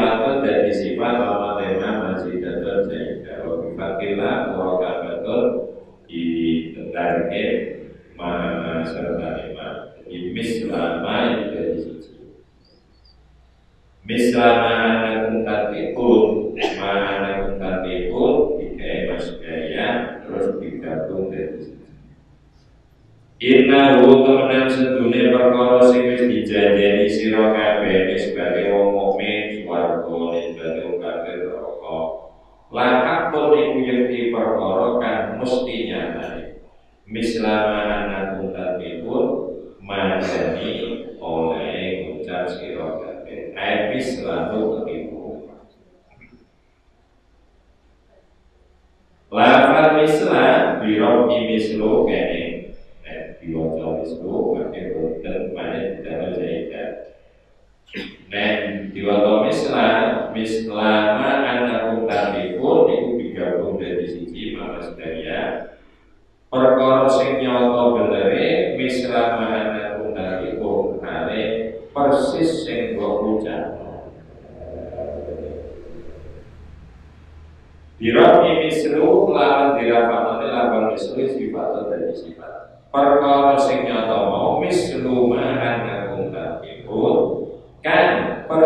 sifatan dari sifat lama tema masih tetap jaga wakifakilah betul di tentarke mana serta lima imis lama dari sisi. Mislama anakum tatikun mana anakum tatikun dikai mas gaya terus digabung dari sisi. Inna hu temenan sedunia perkara sing wis dijajani sira kabeh sebagai wong misalnya.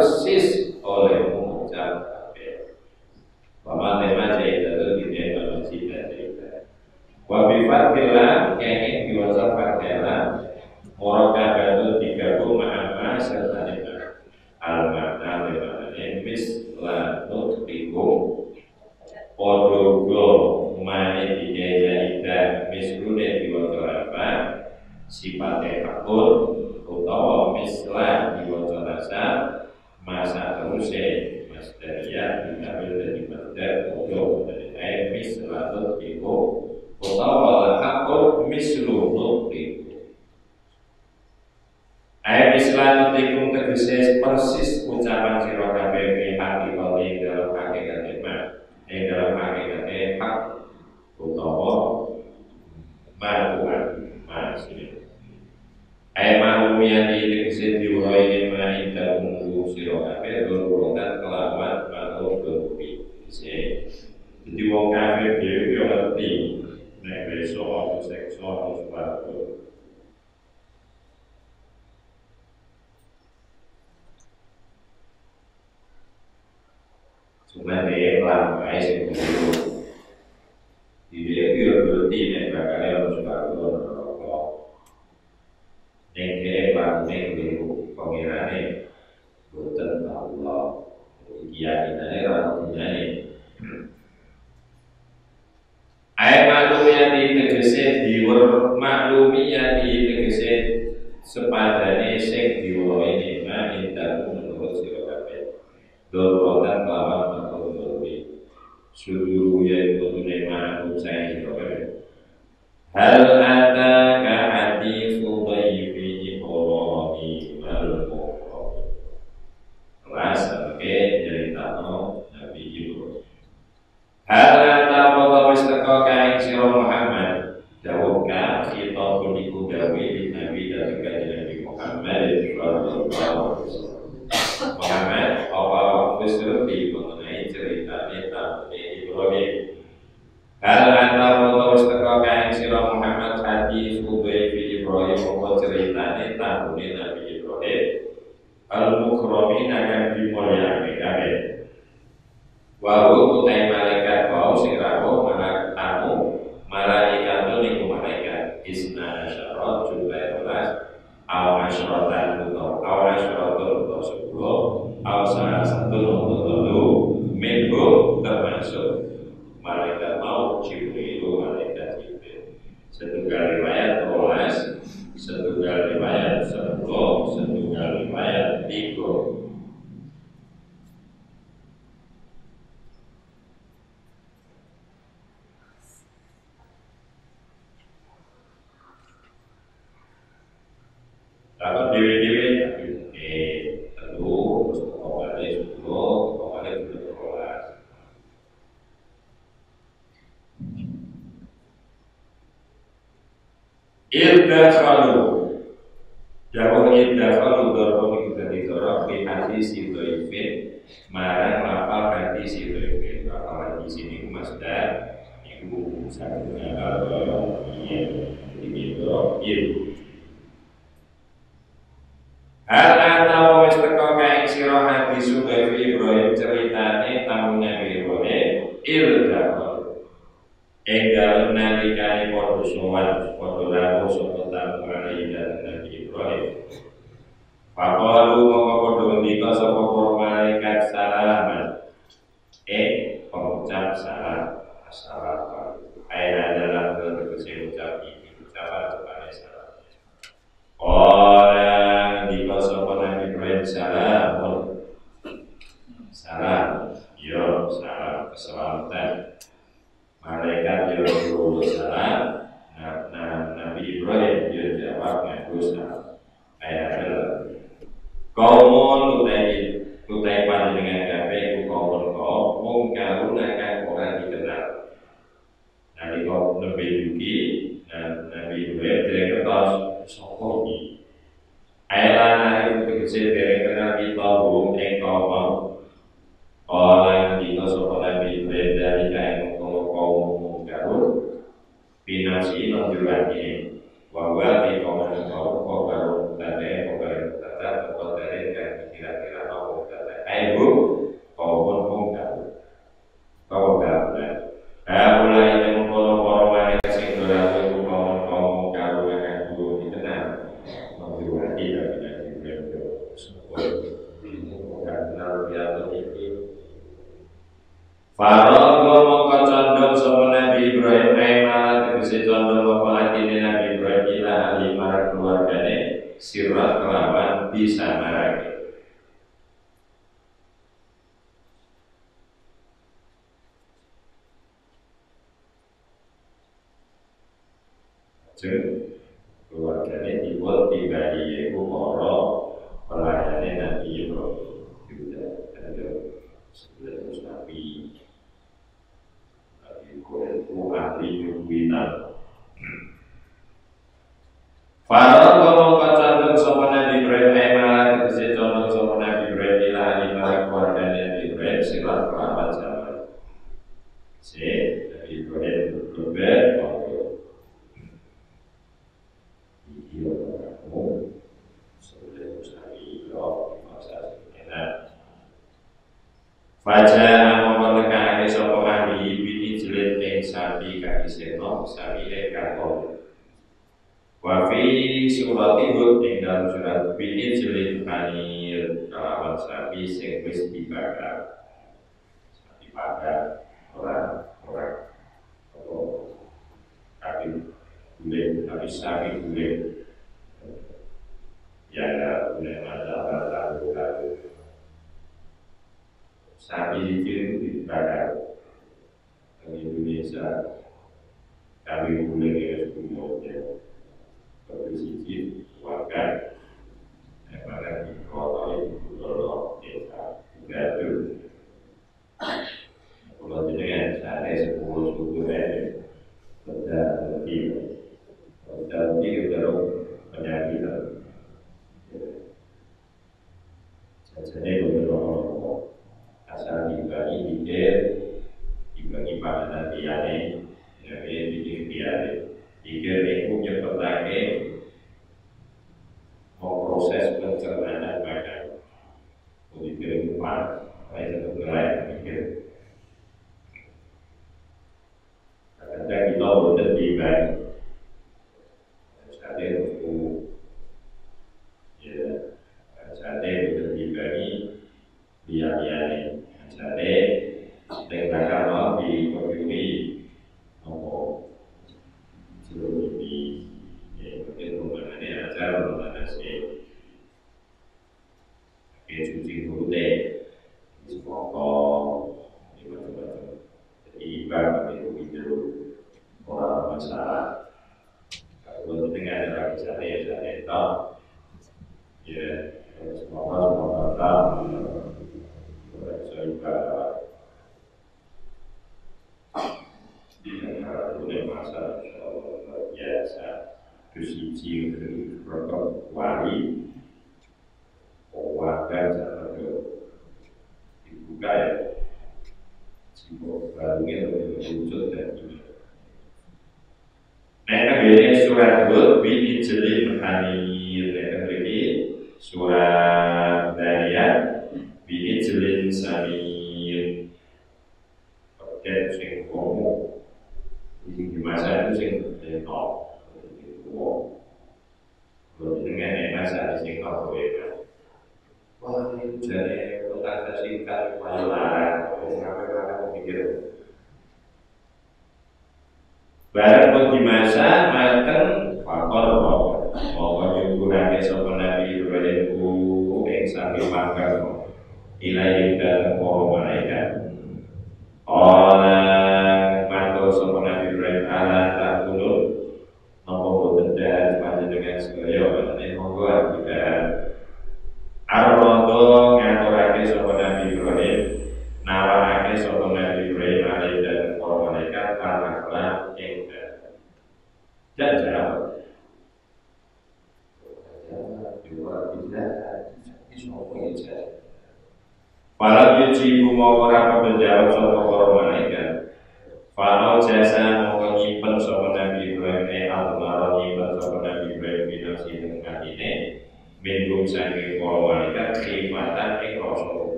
vocês warunge niku pangerane boten Allah. Iki yakinane ora gunane. Ae maklumiyati tegese diwer maklumiyati tegese sepadane sing diwerohi nikmat intaku menurut sira kabeh. Dorotan lawan maklum Suduru yaitu tunai ma'akum saya sira kabeh. Hal afi minal dibagi pikir dibagi pada tiane jadi pikir tiane pikir itu punya pertanyaan samiyin Pakai sing ngomong Sing dimasak itu sing bentok Dengan emas ada sing kau bebas Wah ini dari kota singkat Paling larang Sampai pikir Barang pun dimasak ilaika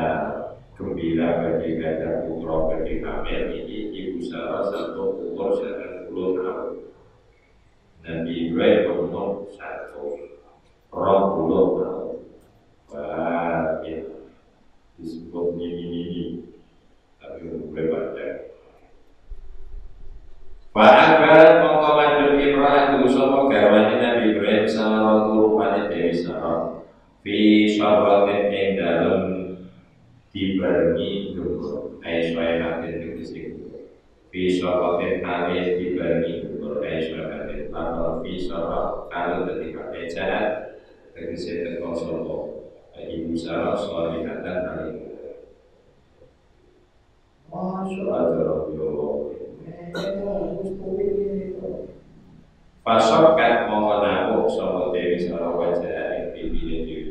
berita gembira bagi gajah putra bagi hamil ini Ibu Sarah satu umur sembilan puluh tahun. Nabi Ibrahim umur satu roh puluh tahun. Wah, ya. disebut mini-mini, tapi umurnya banyak. Fa'akbar mongko madhep imra'atu sapa garwane Nabi Ibrahim sarah rupane Dewi Sarah fi syarratin dibarengi dhuwur aiswa hatin tegese fi syarratin kali dibarengi dhuwur aiswa hatin atau fi syarrat kalau ketika ejaat tegese teko sapa? Ibu Sarah sholihatan kali Masya Allah, mongko nabuk sapa Dewi Sarah wajah ing pipine dhewe.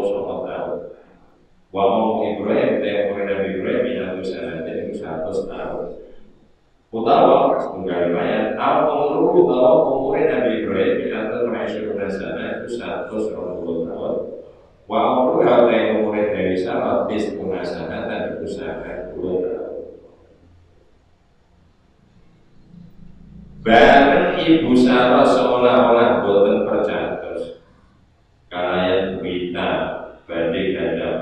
Ta murid Nabi Ibrahim minatu sanatan iku satu tahun. Utawa setunggal riwayat au umru utawa umure Nabi Ibrahim minatu masyhur nasana iku satu tahun. Wa umru ta murid dari sarana ratis munasanatan iku sangat pulau tahun. Bareng ibu Sarah seolah-olah boten percatus Kalayan berita Badai gada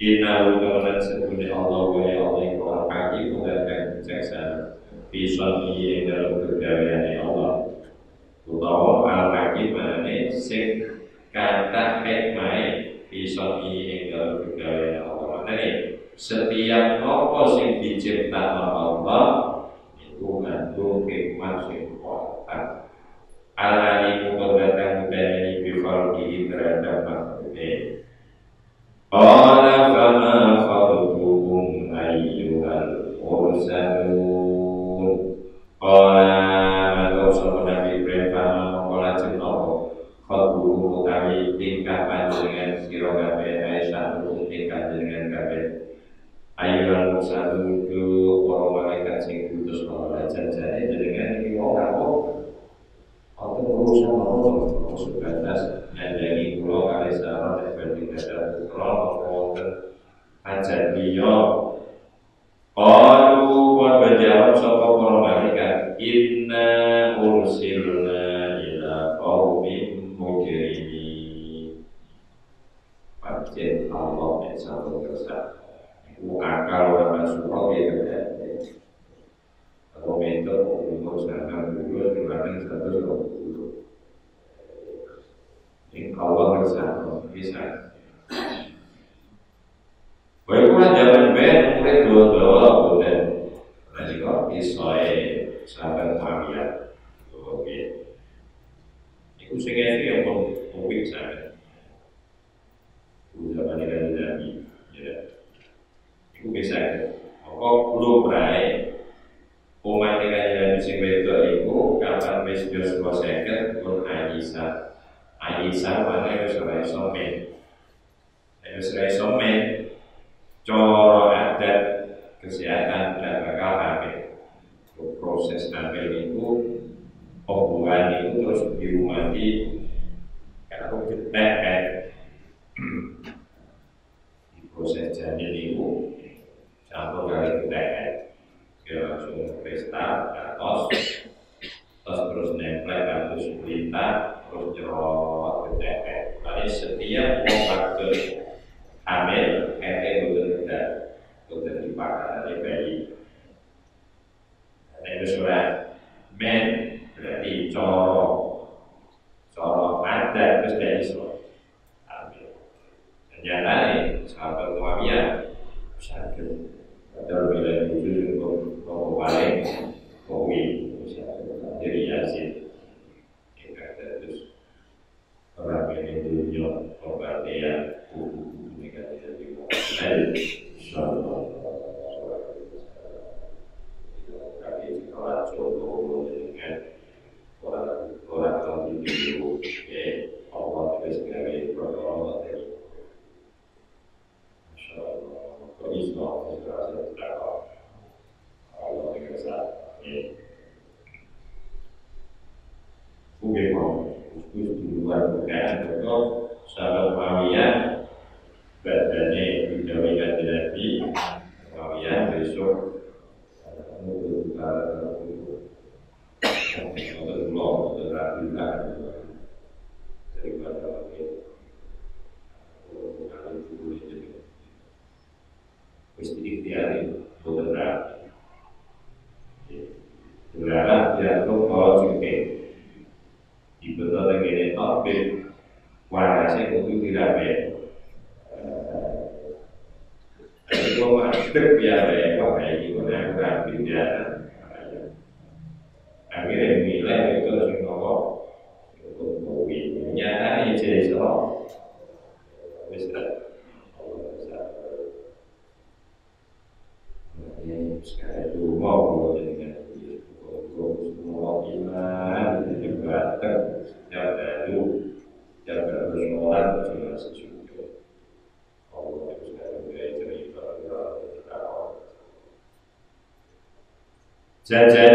Inna lukanan sebuti Allah wa ya Allah iku orang kaki bukan kan bijaksana Bison ing dalam kegaweane Allah. Utawa al-hakim manane sing kata hikmah bison ing dalam kegaweane Allah. Manane setiap apa sing diciptakan Allah itu ngandung hikmah sing kuat. Alani kudratan mudani bi khalqihi terhadap makhluknya. Qala fama khaluqukum ayyuhal mursalun Qala maka sapa Nabi Ibrahim fama mengkola jenoko Khaluqukum utawi tingkah panjenengan sira kabeh Aisyah tingkah panjenengan kabeh Ayyuhal mursalun ku para malaikat sing diutus Allah jajane jenengan iki wong kapok Atau urusan Allah sebatas nyanyi pulau kali salam dan berdikadar pulau mengkonten ajar dia Qalu wa berjawab sapa para malaikat inna ursilna ila qaumin mujrimin Pancen Allah yang satu kersah Iku akal orang surau ya kerja Komentar umur sana dulu Sekarang satu dulu Ini Allah bersama bisa Bagaimana zaman ben murid dua-dua bulan Nanti kok isoi sahabat Muhammad Oke Itu sehingga itu yang mau mungkin sana Udah pada dari Nabi Ya Itu bisa Kok belum berai Umat yang ada sing wedok iku kapan wis Joshua seket pun Aisyah. Aisyah mana wis ora iso men. Wis ora iso men. Cara adat kesehatan dan bakal hamil. Proses hamil itu hubungan itu terus dirumati kalau getek kan di proses janin itu campur kali getek kan dia langsung pesta atas terus terus nempel terus pelita terus jerot ke tepek tadi setiap ke hamil ete bukan tidak bukan dipakai bayi dan itu surat men berarti coro coro ada terus dari surat hamil dan nyata nih sahabat Muawiyah sakit Padahal bila itu Bapak paling Kowi Jadi Yasin Kata terus Ini dunia Obatnya Kubu Mereka tidak dimulai Insyaallah contoh dengan Orang Orang yang dulu Allah tidak segala Protokol Insyaallah Islam segera sedekah Allah dikasih ya Mungkin mau Terus di luar bukan Betul Sahabat Muawiyah Badannya dijawikan di Nabi Muawiyah besok Untuk Utara Untuk Pulau Untuk Rasulullah Daripada lagi Untuk Rasulullah mesti ikhtiari beberapa beberapa jatuh kalau juga dibentuk dengan topik warnanya untuk tidak baik itu masuk biar baik kok kayak gimana kurang tidak akhirnya nilai itu langsung ngomong untuk kopi nyatanya jadi soal bisa sekarang itu mau dengan semua iman juga setiap baru setiap baru sholat jelas juga Allah itu sekarang gaya cerita Jajane sampai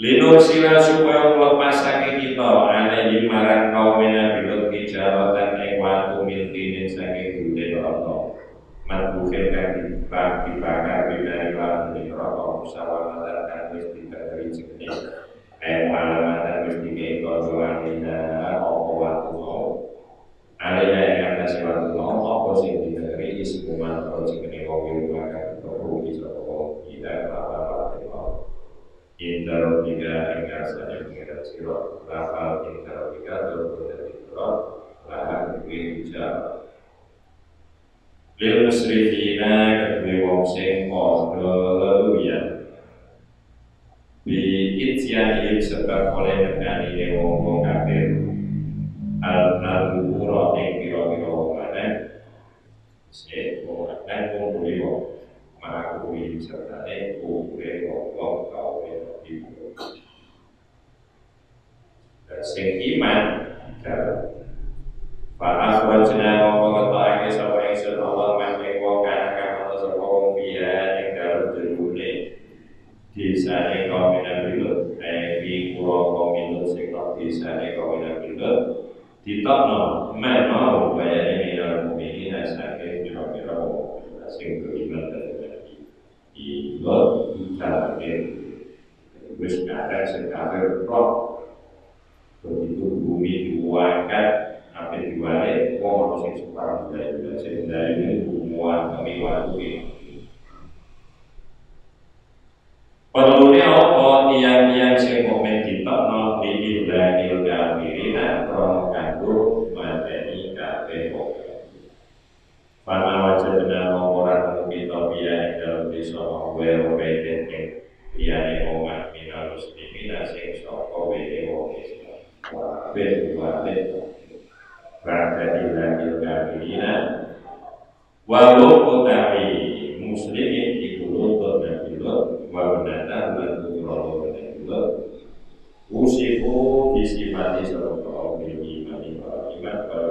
Lino Chira Chupa Yeah.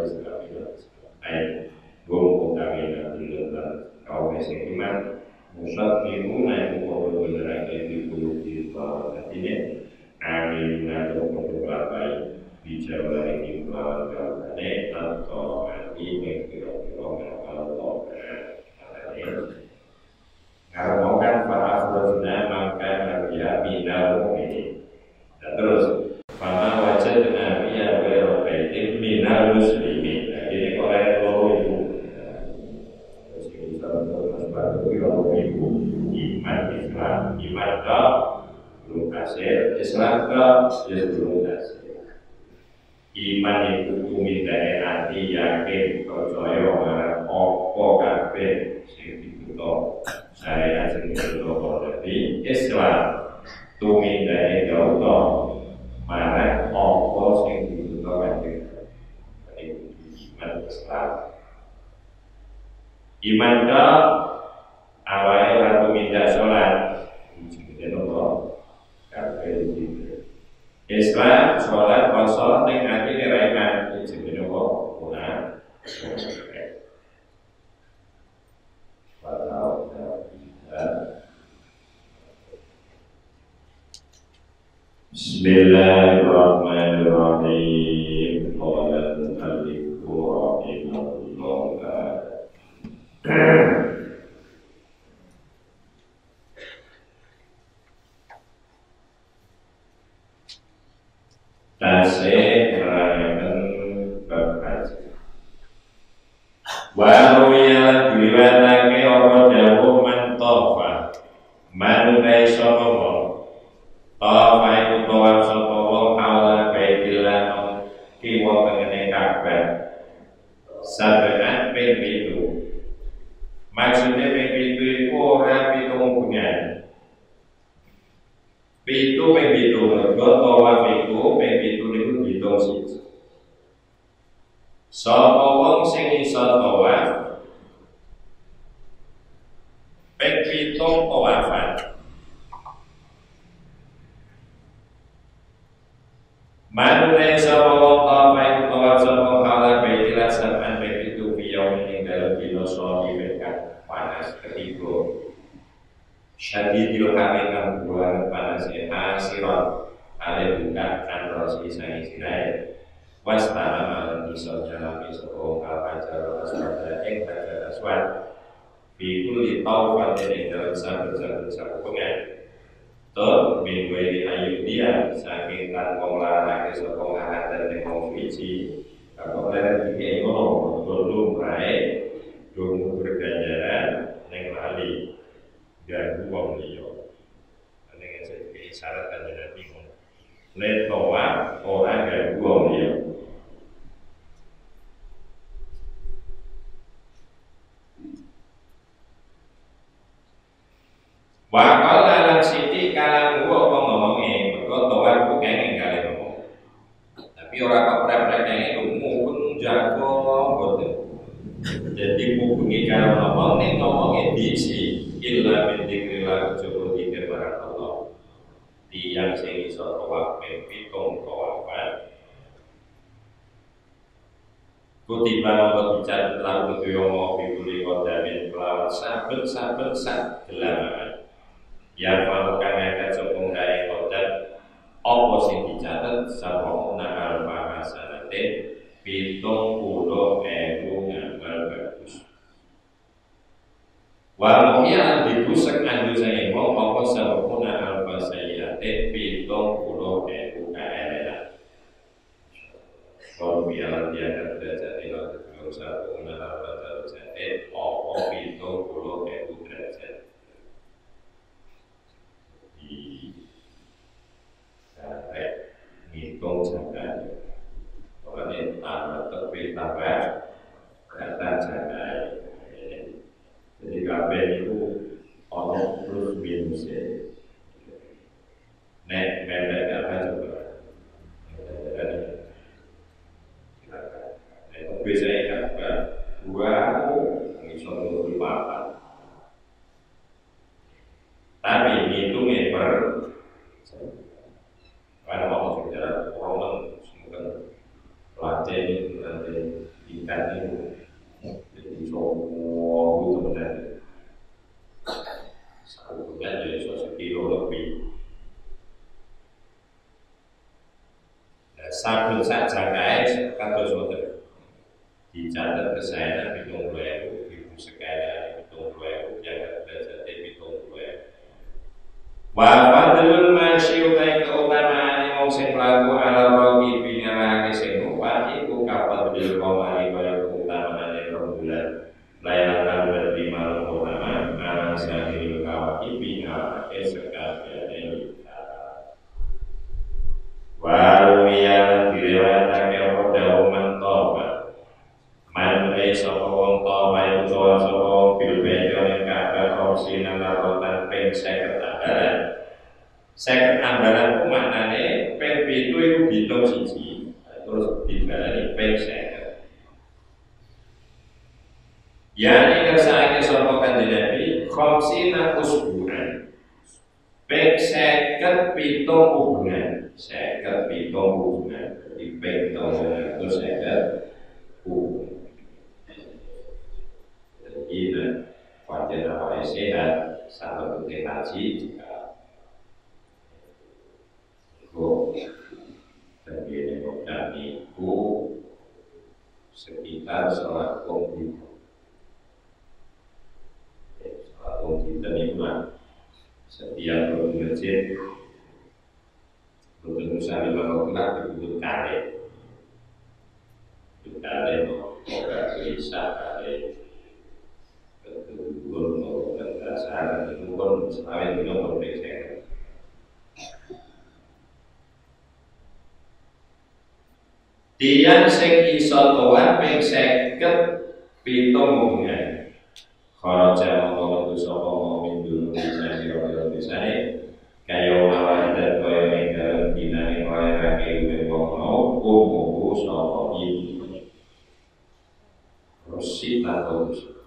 segala ayat gum utamina dilatan kau esek iman musafiruna yang kau di bulu di bawah hatinya amin nado kau berlapai di jalan e 以及。larotan ping seket ambalan seket ambalan itu maknane ping pitu iku dihitung siji terus dibalani ping seket. Yani kersane sapa di Nabi khamsina usburan ping seket pitung hubungan seket pitung hubungan. Di ping 350 haji juga. Kok dan ini kami ku sekitar sholat komputer. Sholat komputer itu mah setiap berbuat masjid Betul Musa lima waktu disebut kare Kare Moga bisa kare Betul Moga dasar Itu pun selain itu sing iso tuan ping seket pitung hubungan. Metu sapa mukmin dulu bisa sira bisa kaya mawar dan kaya ing dalem dinane kaya rake wong mau Pulau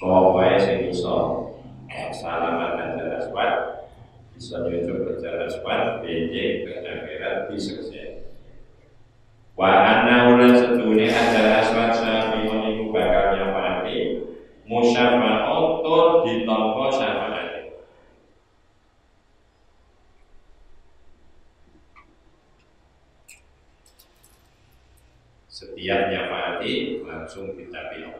Sapa sing iso salaman hajar aswad bisa nyucuk hajar aswad Bejek ke akhirat diselesaikan Wa anna ulan setune hajar aswad syafi'un iku bakal nyafati Musyafa'un tur ditompo syafa'ati. Setiap nyafati langsung ditapi Allah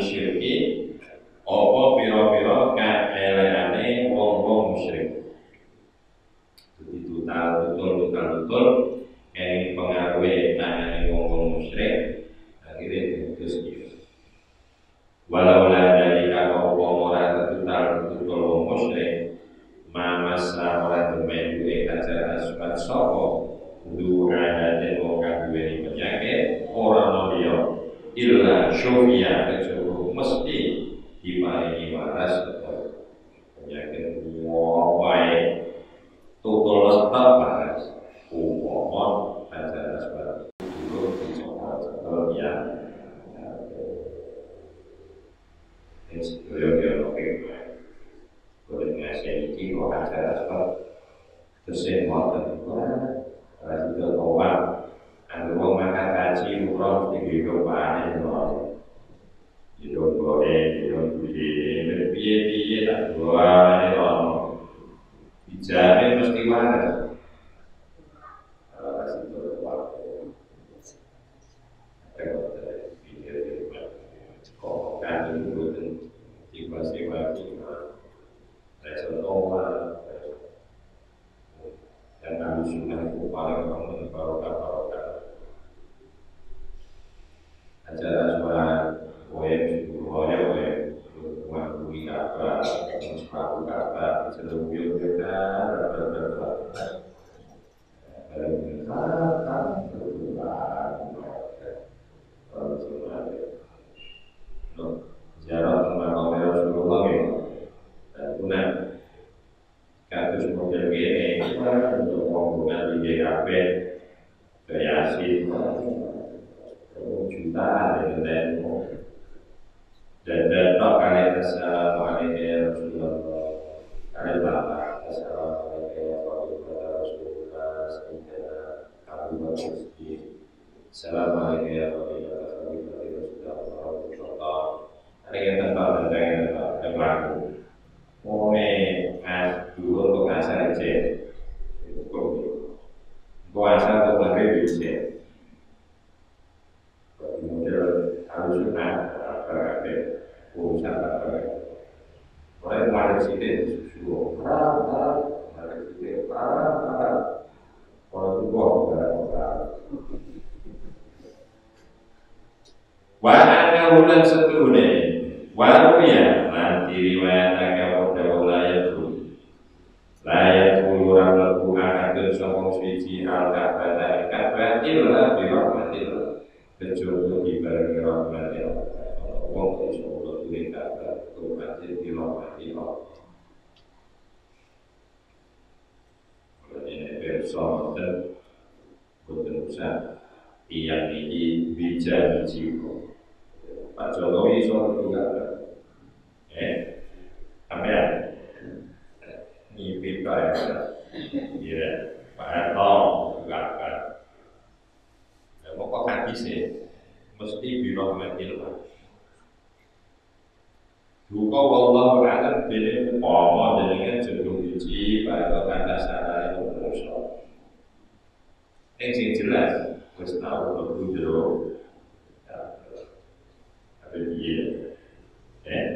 syirki Opo piro-piro kaeleane wong-wong musyrik. Begitu tahu betul betul betul yang pengaruhi nanya wong-wong musyrik akhirnya terus dia. Walau dari kalau wong ora betul betul wong musyrik, mamasa ora demen duwe ajar asmat sopo kudu ada den wong kang duwe penyakit ora nodio illa syofia kecuali mesti diparingi waras atau penyakit wae tukul tetap waras umumon acara sebab dulu dicoba sebelum ya ini sebelum dia oke boleh ngasih ini kok acara sebab terus saya mau tentuan Rasa itu tobat Anu wong makan kaji umroh tinggi kepanen Hidung goreng, hidung putih, berpiye-piye tak dua ini ono Dijamin mesti waras Kalau kasih waktu Ada kota pikir buatan tiba-tiba kita Resultola dan kami sunnah itu paling bangun barokah barokah acara semua poem semuanya poem rumah bumi kabar sepatu kabar seluruh kita Ziarah tentang Rasulullah ya, dan guna gini untuk penggunaan di GKP kreasi jutaan dan dan dan Rasulullah assalamualaikum ya Rasulullah Bakar Siddiq assalamualaikum ya Rasulullah ada yang tentang tentang yang tentang berlaku Ome as Wahana ulang setelune Walau ya nanti riwayat agama dawa layak dulu Layak dulu orang suci al-ka'bah Ka'bah illa birahmatillah Kecuali dibarengi rahmatillah Wong iso Tuhan dirahmatillah Ini bersama dan Betul usah. Yang ini bijak jiwa Pak Jokowi soal juga eh apa ya pak ya iya Pak Erto juga kan ya? Pokok hati sih mesti birahmatillah Duka wallahu a'lam bini umpama jenengan jendung biji pada kata sana itu musuh. Yang sing jelas wis tau mlebu jero apa dia eh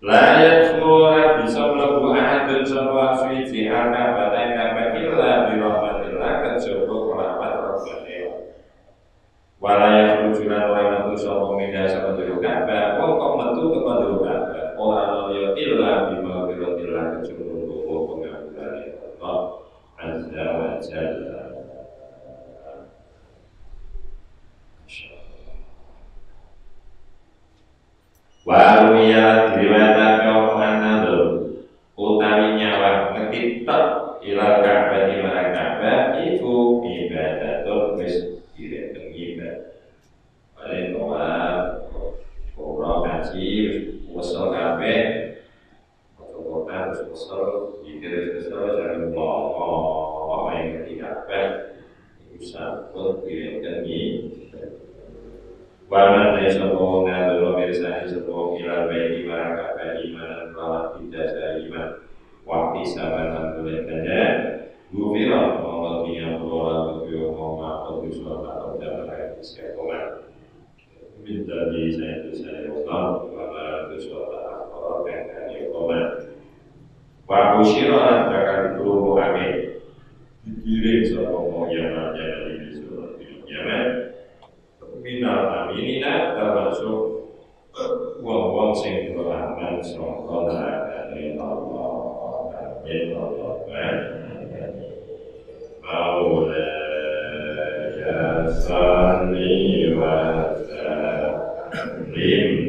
layak semua bisa melebu ahadun semua suci harta batai kabar illa birahmatillah kecoba kerabat rahmatillah walaya rujulan orang metu sama minda sama dulu kabar wong kok metu ke dulu kabar orang lalu illa bima birahmatillah kecoba kerabat pengambilan Allah azza wa jalla Waruya diriwayatake omongan nandul utawi nyawa ngetitok ilal Ka'bah di marang Ka'bah iku ibadatun wis direten ibadah. Paling tawaf, umroh haji wis wesel kabeh. Kota wis wesel, dikira wesel jangan lomo apa yang ketika Ka'bah iku sampun direten ibadah. Waman dari sebuah ngadul mirsani sebuah ilal bayi marang kakak iman Kelawan tidak saya iman Wakti sabanan boleh kaya Gufira tinggal berolah Begitu mau maafkan Yusuf atau dapat ayat Siapungan Minta di saya itu saya suatu akbar Dan kaya koman Waku syirah Bahkan dulu amin Dikirim sebuah Yaman Yaman ini Surat Yaman minal aminina termasuk wong-wong sing beramal sangka dari Allah amin Allah Maula ya salli wa sallim